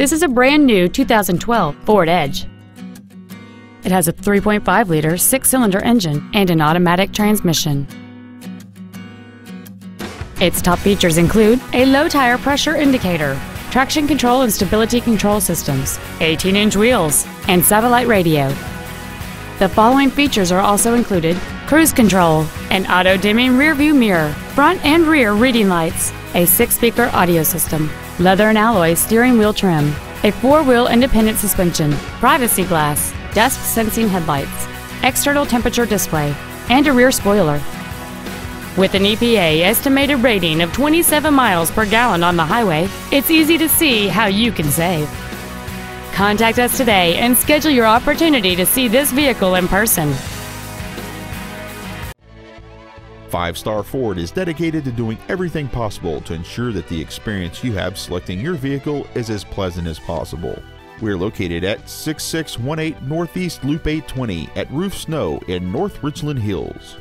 This is a brand new 2012 Ford Edge. It has a 3.5-liter six-cylinder engine and an automatic transmission. Its top features include a low-tire pressure indicator, traction control and stability control systems, 18-inch wheels, and satellite radio. The following features are also included cruise control, an auto-dimming rearview mirror, front and rear reading lights, a six-speaker audio system, leather and alloy steering wheel trim, a four-wheel independent suspension, privacy glass, dusk sensing headlights, external temperature display, and a rear spoiler. With an EPA estimated rating of 27 miles per gallon on the highway, it's easy to see how you can save. Contact us today and schedule your opportunity to see this vehicle in person. Five Star Ford is dedicated to doing everything possible to ensure that the experience you have selecting your vehicle is as pleasant as possible. We're located at 6618 Northeast Loop 820 at Rufe Snow in North Richland Hills.